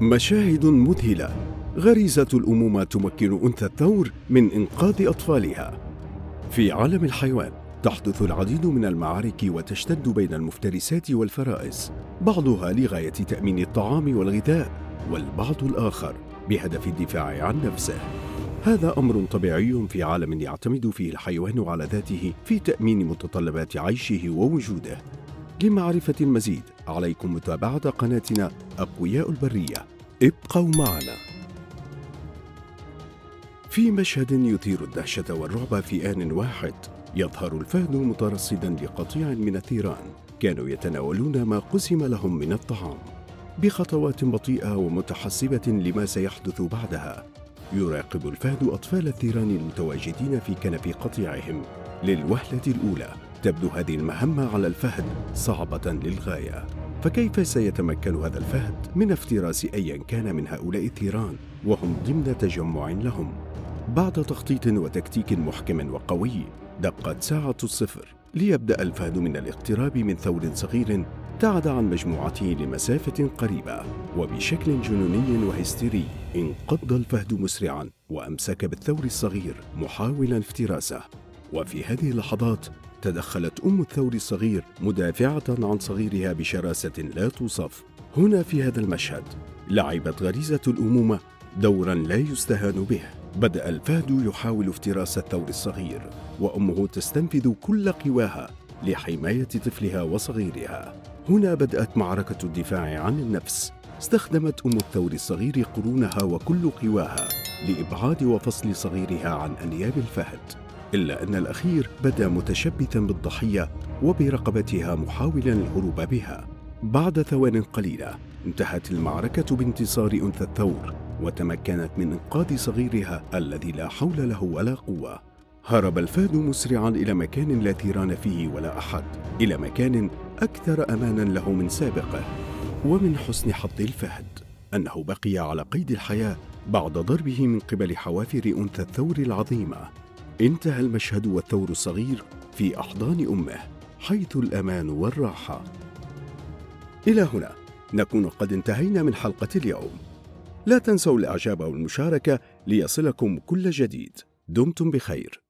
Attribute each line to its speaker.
Speaker 1: مشاهد مذهلة. غريزة الأمومة تمكن أنثى الثور من إنقاذ أطفالها. في عالم الحيوان تحدث العديد من المعارك وتشتد بين المفترسات والفرائس بعضها لغاية تأمين الطعام والغذاء والبعض الآخر بهدف الدفاع عن نفسه. هذا أمر طبيعي في عالم يعتمد فيه الحيوان على ذاته في تأمين متطلبات عيشه ووجوده. لمعرفة المزيد عليكم متابعة قناتنا أقوياء البرية. ابقوا معنا. في مشهد يثير الدهشة والرعب في آن واحد يظهر الفهد مترصدا لقطيع من الثيران. كانوا يتناولون ما قسم لهم من الطعام. بخطوات بطيئة ومتحسبة لما سيحدث بعدها يراقب الفهد أطفال الثيران المتواجدين في كنف قطيعهم للوهلة الأولى. تبدو هذه المهمة على الفهد صعبة للغاية. فكيف سيتمكن هذا الفهد من افتراس أيا كان من هؤلاء الثيران وهم ضمن تجمع لهم؟ بعد تخطيط وتكتيك محكم وقوي دقت ساعة الصفر ليبدأ الفهد من الاقتراب من ثور صغير ابتعد عن مجموعته لمسافة قريبة وبشكل جنوني وهستيري انقض الفهد مسرعا وأمسك بالثور الصغير محاولا افتراسه. وفي هذه اللحظات تدخلت أم الثور الصغير مدافعة عن صغيرها بشراسة لا توصف. هنا في هذا المشهد لعبت غريزة الأمومة دورا لا يستهان به بدأ الفهد يحاول افتراس الثور الصغير وأمه تستنفذ كل قواها لحماية طفلها وصغيرها. هنا بدأت معركة الدفاع عن النفس. استخدمت أم الثور الصغير قرونها وكل قواها لإبعاد وفصل صغيرها عن أنياب الفهد. إلا أن الأخير بدا متشبثا بالضحية وبرقبتها محاولا الهروب بها. بعد ثوان قليلة انتهت المعركة بانتصار أنثى الثور وتمكنت من إنقاذ صغيرها الذي لا حول له ولا قوة. هرب الفهد مسرعا إلى مكان لا ثيران فيه ولا أحد إلى مكان أكثر أمانا له من سابقه ومن حسن حظ الفهد أنه بقي على قيد الحياة بعد ضربه من قبل حوافر أنثى الثور العظيمة. انتهى المشهد والثور الصغير في أحضان أمه حيث الأمان والراحة. إلى هنا نكون قد انتهينا من حلقة اليوم. لا تنسوا الإعجاب والمشاركة ليصلكم كل جديد. دمتم بخير.